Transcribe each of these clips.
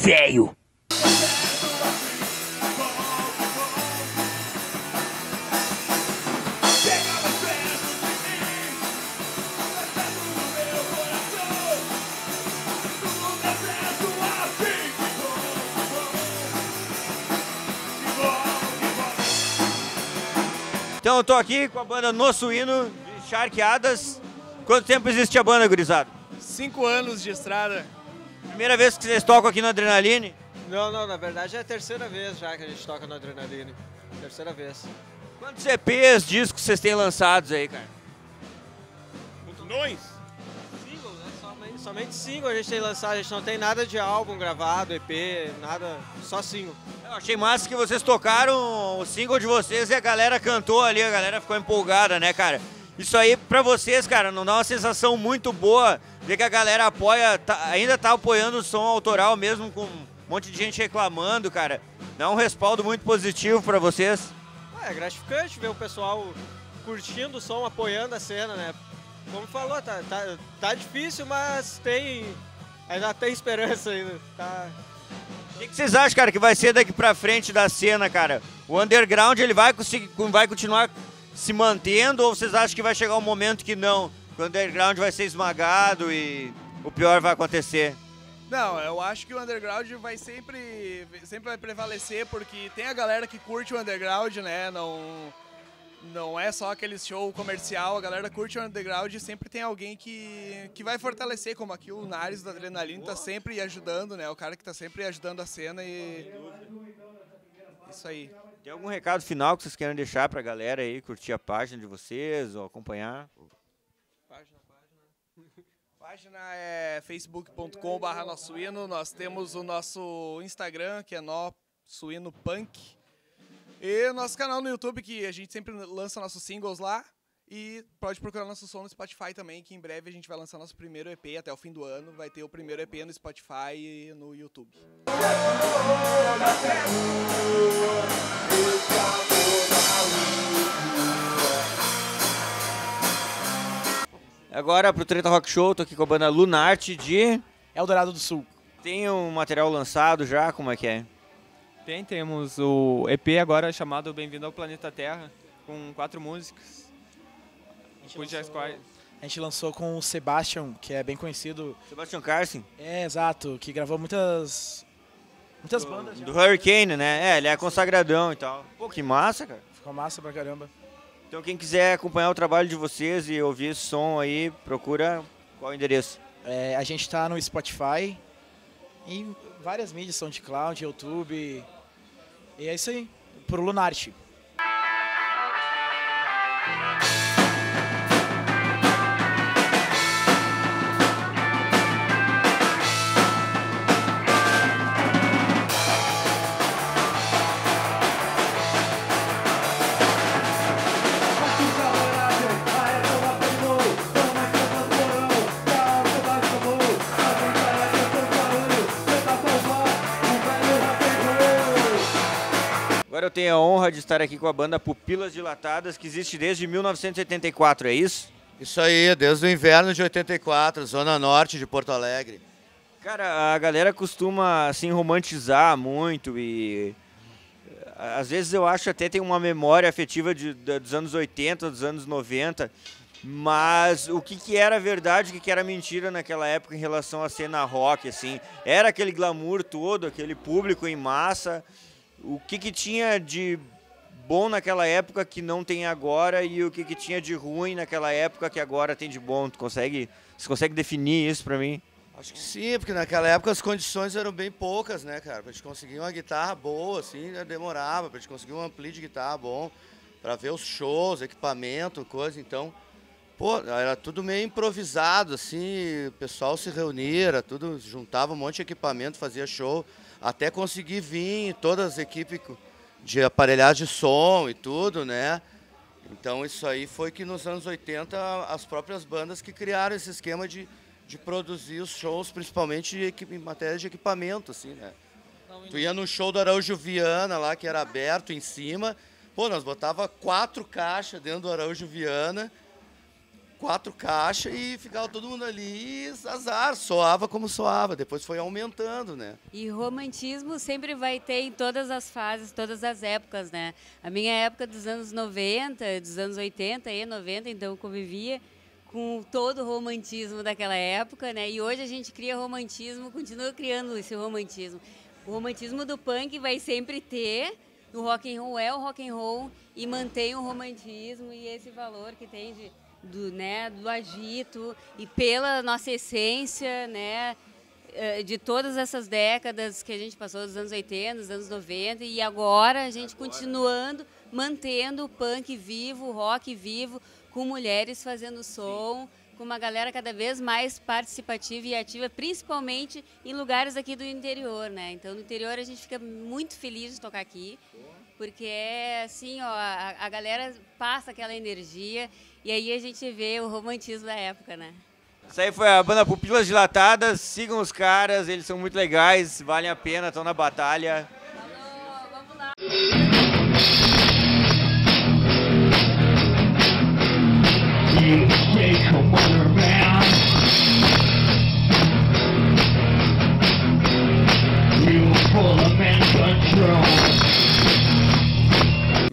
velho. Então eu tô aqui com a banda No Suíno, de Charqueadas. Quanto tempo existe a banda, gurizada? Cinco anos de estrada. Primeira vez que vocês tocam aqui no Adrenaline? Não, não, na verdade é a terceira vez já que a gente toca no Adrenaline. Terceira vez. Quantos EPs, discos vocês têm lançados aí, cara? Single, né? Somente, somente single a gente tem lançado, a gente não tem nada de álbum gravado, EP, nada, só single. Eu achei massa que vocês tocaram o single de vocês e a galera cantou ali, a galera ficou empolgada, né, cara? Isso aí pra vocês, cara, não dá uma sensação muito boa ver que a galera apoia, tá- ainda tá apoiando o som autoral mesmo com um monte de gente reclamando, cara. Dá um respaldo muito positivo pra vocês. Ah, é gratificante ver o pessoal curtindo o som, apoiando a cena, né? Como falou, tá, tá, tá difícil, mas tem. Ainda tem esperança ainda. Tá, O que, que vocês acham, cara, que vai ser daqui pra frente da cena, cara? O underground ele vai, conseguir, vai continuar se mantendo ou vocês acham que vai chegar um momento que não? Que o underground vai ser esmagado e o pior vai acontecer? Não, eu acho que o underground vai sempre, sempre vai prevalecer porque tem a galera que curte o underground, né? Não, não é só aquele show comercial, a galera curte o underground e sempre tem alguém que, que vai fortalecer, como aqui o Nares do Adrenaline tá sempre ajudando, né? O cara que tá sempre ajudando a cena e. Isso aí. Tem algum recado final que vocês querem deixar pra galera aí, curtir a página de vocês ou acompanhar? Página, página. Página é facebook.com.br nosuíno. Nós temos o nosso Instagram, que é suíno punk. E nosso canal no YouTube, que a gente sempre lança nossos singles lá. E pode procurar nosso som no Spotify também, que em breve a gente vai lançar nosso primeiro EP até o fim do ano. Vai ter o primeiro EP no Spotify e no YouTube. Agora pro Treta Rock Show, tô aqui com a banda Lunarte de... Eldorado do Sul. Tem um material lançado já, como é que é? Tem, temos o EP agora chamado Bem-vindo ao Planeta Terra, com quatro músicas. Cujas quais... A gente lançou com o Sebastian, que é bem conhecido. Sebastian Carson? É, exato, que gravou muitas muitas bandas. já. Do Hurricane, né? É, ele é consagradão e tal. Pô, que massa, cara. Ficou massa pra caramba. Então quem quiser acompanhar o trabalho de vocês e ouvir esse som aí, procura qual o endereço? É, a gente tá no Spotify, em várias mídias, SoundCloud, YouTube. E é isso aí, pro Lunarte. Eu tenho a honra de estar aqui com a banda Pupilas Dilatadas, que existe desde 1984, é isso? Isso aí, desde o inverno de 84, zona norte de Porto Alegre. Cara, a galera costuma assim romantizar muito e eh, às vezes eu acho até tem uma memória afetiva de, da- dos anos 80, dos anos 90, mas o que, que era verdade, o que, que era mentira naquela época em relação à cena rock, assim? Era aquele glamour todo, aquele público em massa. O que, que tinha de bom naquela época que não tem agora e o que, que tinha de ruim naquela época que agora tem de bom? Tu consegue, você consegue definir isso pra mim? Acho que sim, porque naquela época as condições eram bem poucas, né, cara? Pra gente conseguir uma guitarra boa, assim, né, demorava. Pra gente conseguir um ampli de guitarra bom, pra ver os shows, equipamento, coisa. Então, pô, era tudo meio improvisado, assim. O pessoal se reunia, era tudo, juntava um monte de equipamento, fazia show. Até conseguir vir todas as equipes de aparelhagem de som e tudo, né? Então isso aí foi que nos anos 80 as próprias bandas que criaram esse esquema de, de produzir os shows, principalmente em matéria de equipamento, assim, né? Tu ia no show do Araújo Viana lá, que era aberto em cima, pô, nós botava quatro caixas dentro do Araújo Viana quatro caixas e ficava todo mundo ali e azar, soava como soava. Depois foi aumentando, né? E romantismo sempre vai ter em todas as fases, todas as épocas, né? A minha época dos anos 90, dos anos 80 e 90, então eu convivia com todo o romantismo daquela época, né? E hoje a gente cria romantismo, continua criando esse romantismo. O romantismo do punk vai sempre ter, o rock and roll é o rock and roll e mantém o romantismo e esse valor que tem de do, né, do agito e pela nossa essência, né, eh, de todas essas décadas que a gente passou dos anos 80, dos anos 90 e agora a gente agora. continuando mantendo o punk vivo, o rock vivo, com mulheres fazendo som, Sim. com uma galera cada vez mais participativa e ativa, principalmente em lugares aqui do interior, né? Então no interior a gente fica muito feliz de tocar aqui porque é assim, ó, a, a galera passa aquela energia e aí a gente vê o romantismo da época, né? Isso aí foi a banda Pupilas Dilatadas, sigam os caras, eles são muito legais, valem a pena, estão na batalha. Falou, vamos lá.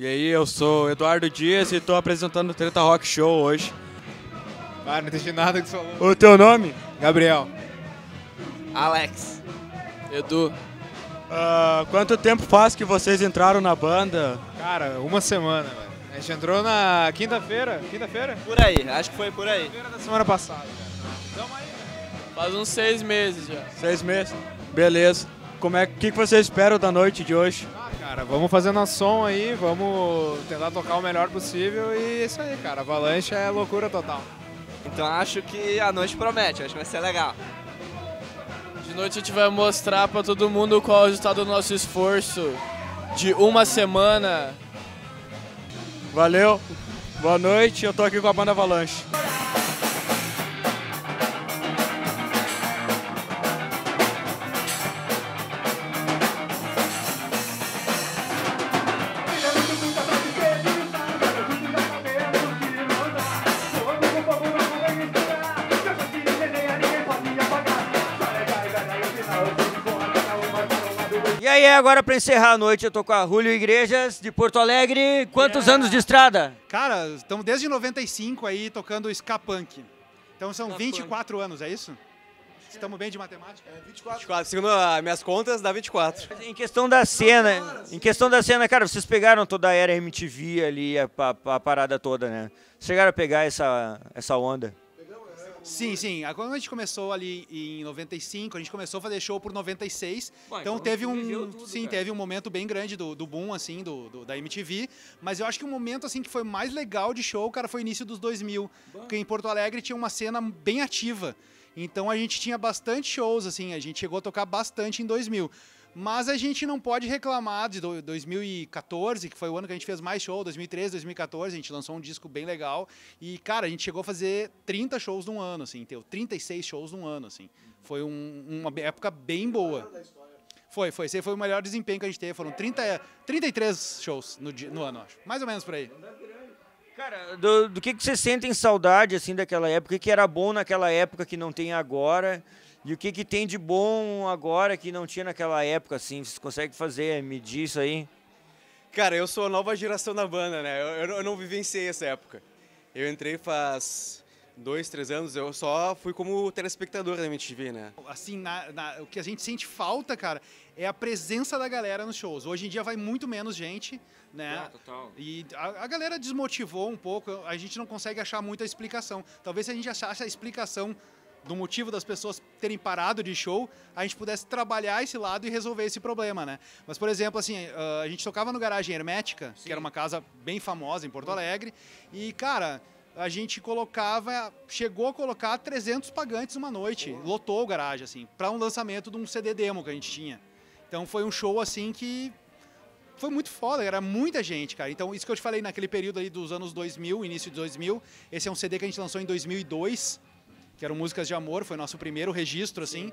E aí, eu sou Eduardo Dias e estou apresentando o Treta Rock Show hoje. Ah, não entendi nada que você falou. O teu nome? Gabriel. Alex. Edu. Uh, quanto tempo faz que vocês entraram na banda? Cara, uma semana, velho. A gente entrou na quinta-feira. Quinta-feira? Por aí, acho que foi por aí. Quinta-feira da semana passada, cara. Então aí, Faz uns seis meses já. Seis meses? Beleza. Como é que, que vocês esperam da noite de hoje? Cara, vamos fazer nosso som aí, vamos tentar tocar o melhor possível e isso aí, cara. Avalanche é loucura total. Então acho que a noite promete, acho que vai ser legal. De noite a gente vai mostrar para todo mundo qual é o resultado do nosso esforço de uma semana. Valeu, boa noite, eu tô aqui com a banda Avalanche. Aí, agora para encerrar a noite, eu tô com a Julio Igrejas, de Porto Alegre. Quantos yeah. anos de estrada? Cara, estamos desde 95 aí tocando ska punk. Então são ska 24 punk. anos, é isso? Estamos bem de matemática? É, 24. 24. Segundo as minhas contas, dá 24. Em questão da cena, em questão da cena, cara, vocês pegaram toda a era MTV ali, a, a, a parada toda, né? Chegaram a pegar essa, essa onda? Sim, sim. Quando a gente começou ali em 95, a gente começou a fazer show por 96. Bom, então, então teve um, tudo, sim, cara. teve um momento bem grande do, do boom assim do, do, da MTV, mas eu acho que o momento assim que foi mais legal de show, cara, foi o início dos 2000, Bom. porque em Porto Alegre tinha uma cena bem ativa. Então a gente tinha bastante shows assim, a gente chegou a tocar bastante em 2000. Mas a gente não pode reclamar de 2014, que foi o ano que a gente fez mais show, 2013, 2014, a gente lançou um disco bem legal. E, cara, a gente chegou a fazer 30 shows num ano, assim, teve 36 shows num ano, assim. Foi um, uma época bem boa. Foi, foi. Esse foi o melhor desempenho que a gente teve. Foram 30, 33 shows no, no ano, acho. Mais ou menos por aí. Cara, do, do que, que vocês sentem saudade, assim, daquela época? O que era bom naquela época que não tem agora? E o que, que tem de bom agora que não tinha naquela época, assim? Vocês conseguem fazer, medir isso aí? Cara, eu sou a nova geração da banda, né? Eu, eu não vivenciei essa época. Eu entrei faz dois, três anos, eu só fui como telespectador da MTV, né? Assim, na, na, o que a gente sente falta, cara, é a presença da galera nos shows. Hoje em dia vai muito menos gente, né? É, total. E a, a, galera desmotivou um pouco, a gente não consegue achar muita explicação. Talvez se a gente achasse a explicação do motivo das pessoas terem parado de show, a gente pudesse trabalhar esse lado e resolver esse problema, né? Mas, por exemplo, assim, uh, a gente tocava no Garagem Hermética, Sim. que era uma casa bem famosa em Porto Alegre, e, cara, a gente colocava, chegou a colocar 300 pagantes uma noite, lotou o garagem, assim, para um lançamento de um CD demo que a gente tinha. Então foi um show, assim, que foi muito foda, era muita gente, cara. Então, isso que eu te falei naquele período ali dos anos 2000, início de 2000, esse é um CD que a gente lançou em 2002, que eram músicas de amor, foi nosso primeiro registro, assim.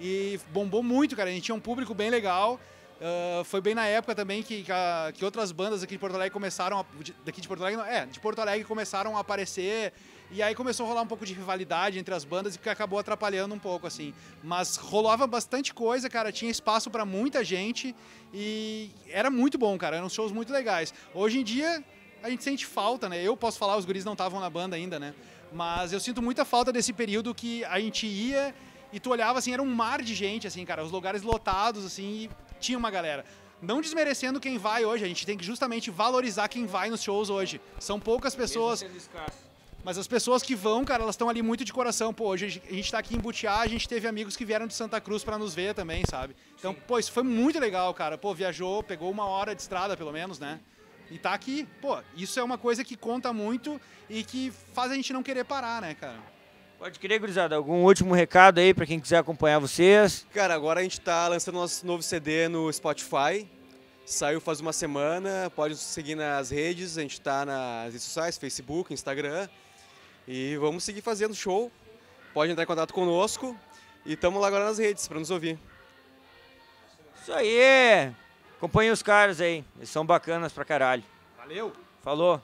E bombou muito, cara. A gente tinha um público bem legal. Uh, foi bem na época também que, que, que, outras bandas aqui de Porto Alegre começaram a, daqui de Porto Alegre, não, é, de Porto Alegre começaram a aparecer E aí começou a rolar um pouco de rivalidade entre as bandas e que acabou atrapalhando um pouco, assim. Mas rolava bastante coisa, cara. Tinha espaço para muita gente e era muito bom, cara. Eram shows muito legais. Hoje em dia, a gente sente falta, né? Eu posso falar, os guris não estavam na banda ainda, né? Mas eu sinto muita falta desse período que a gente ia e tu olhava assim, era um mar de gente, assim, cara. Os lugares lotados, assim, e tinha uma galera. Não desmerecendo quem vai hoje, a gente tem que justamente valorizar quem vai nos shows hoje. São poucas pessoas. Mas as pessoas que vão, cara, elas estão ali muito de coração. Pô, hoje a gente tá aqui em Butiá, a gente teve amigos que vieram de Santa Cruz para nos ver também, sabe? Então, Sim. pô, isso foi muito legal, cara. Pô, viajou, pegou uma hora de estrada, pelo menos, né? E tá aqui. Pô, isso é uma coisa que conta muito e que faz a gente não querer parar, né, cara? Pode querer, gurizada. Algum último recado aí para quem quiser acompanhar vocês? Cara, agora a gente tá lançando nosso novo CD no Spotify. Saiu faz uma semana, pode seguir nas redes, a gente está nas redes sociais, Facebook, Instagram. E vamos seguir fazendo show. Pode entrar em contato conosco. E estamos lá agora nas redes para nos ouvir. Isso aí! Acompanhe os caras aí, eles são bacanas pra caralho. Valeu! Falou!